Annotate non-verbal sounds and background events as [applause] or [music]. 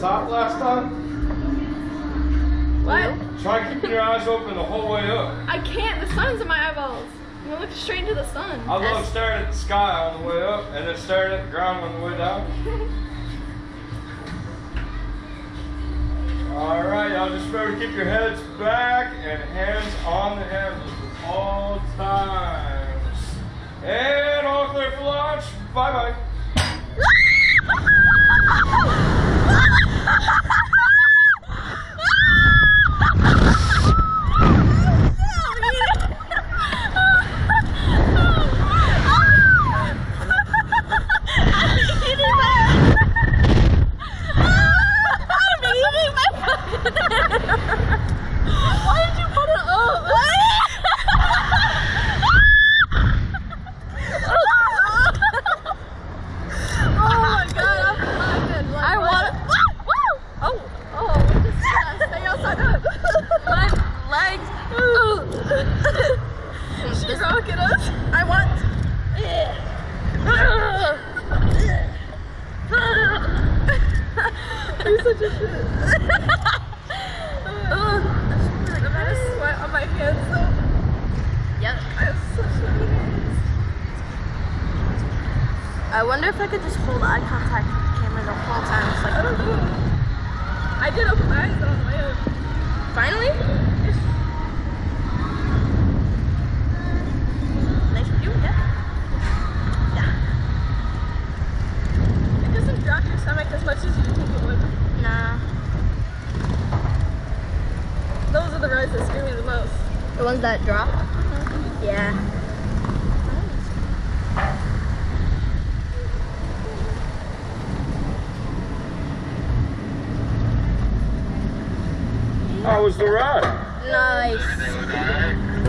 top last time? What? Try keeping your eyes open the whole way up. I can't. The sun's in my eyeballs. I'm gonna look straight into the sun. I love staring at the sky on the way up and then staring at the ground on the way down. [laughs] All right, y'all just remember to keep your heads back and hands on the handles at all times. And all clear for launch. Bye bye bye. Why did you put it up? oh my god, I'm fucking I want Oh, oh, we just gotta stay outside up. My legs. She's rocking us. I want. You're such a shit. I'm gonna sweat on my hands though. Yep. I have such hands. I wonder if I could just hold eye contact with the camera the whole time. It's I like, don't know. I did a flag on my own. finally? Those are the that scare me the most. The ones that drop? Mm-hmm. Yeah. How was the ride? Nice.